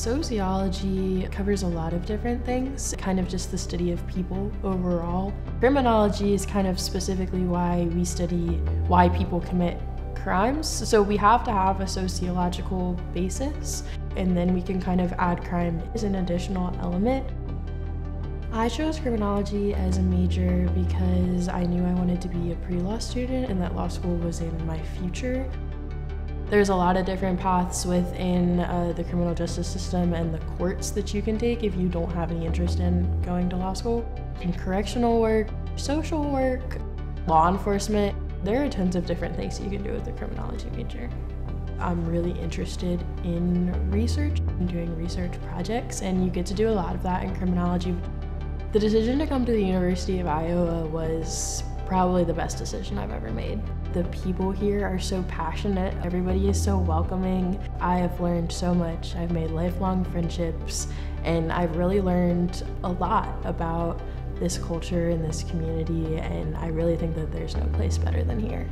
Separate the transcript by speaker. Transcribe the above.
Speaker 1: Sociology covers a lot of different things, kind of just the study of people overall. Criminology is kind of specifically why we study why people commit crimes. So we have to have a sociological basis, and then we can kind of add crime as an additional element. I chose criminology as a major because I knew I wanted to be a pre-law student and that law school was in my future. There's a lot of different paths within uh, the criminal justice system and the courts that you can take if you don't have any interest in going to law school. In correctional work, social work, law enforcement, there are tons of different things you can do with a criminology major. I'm really interested in research and doing research projects, and you get to do a lot of that in criminology. The decision to come to the University of Iowa was probably the best decision I've ever made. The people here are so passionate, everybody is so welcoming. I have learned so much. I've made lifelong friendships, and I've really learned a lot about this culture and this community, and I really think that there's no place better than here.